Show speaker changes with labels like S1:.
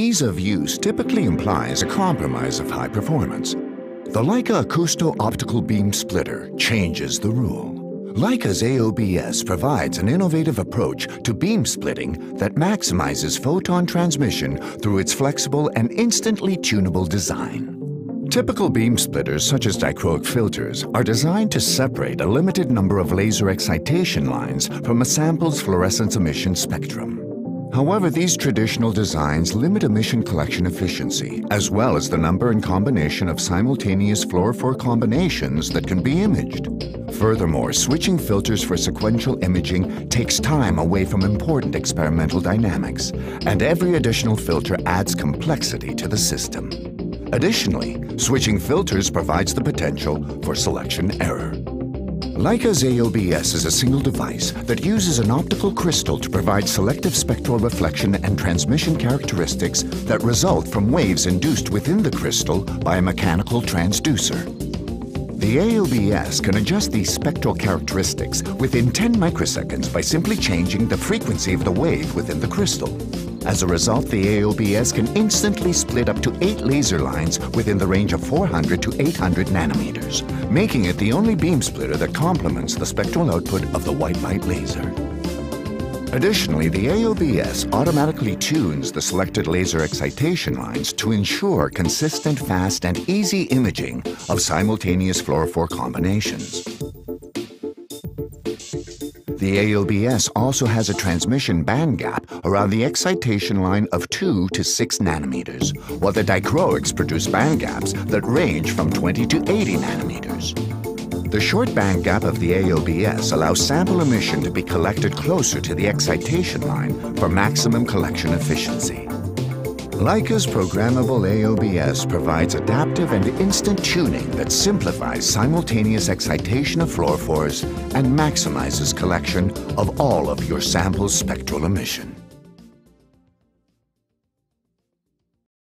S1: Ease of use typically implies a compromise of high performance. The Leica Acousto Optical Beam Splitter changes the rule. Leica's AOBS provides an innovative approach to beam splitting that maximizes photon transmission through its flexible and instantly tunable design. Typical beam splitters, such as dichroic filters, are designed to separate a limited number of laser excitation lines from a sample's fluorescence emission spectrum. However, these traditional designs limit emission collection efficiency, as well as the number and combination of simultaneous fluorophore combinations that can be imaged. Furthermore, switching filters for sequential imaging takes time away from important experimental dynamics, and every additional filter adds complexity to the system. Additionally, switching filters provides the potential for selection error. Leica's AOBS is a single device that uses an optical crystal to provide selective spectral reflection and transmission characteristics that result from waves induced within the crystal by a mechanical transducer. The AOBS can adjust these spectral characteristics within 10 microseconds by simply changing the frequency of the wave within the crystal. As a result, the AOBS can instantly split up to eight laser lines within the range of 400 to 800 nanometers, making it the only beam splitter that complements the spectral output of the white light laser. Additionally, the AOBS automatically tunes the selected laser excitation lines to ensure consistent, fast, and easy imaging of simultaneous fluorophore combinations. The AOBS also has a transmission band gap around the excitation line of 2 to 6 nanometers, while the dichroics produce band gaps that range from 20 to 80 nanometers. The short band gap of the AOBS allows sample emission to be collected closer to the excitation line for maximum collection efficiency. Leica's programmable AOBS provides adaptive and instant tuning that simplifies simultaneous excitation of fluorophores and maximizes collection of all of your sample's spectral emission.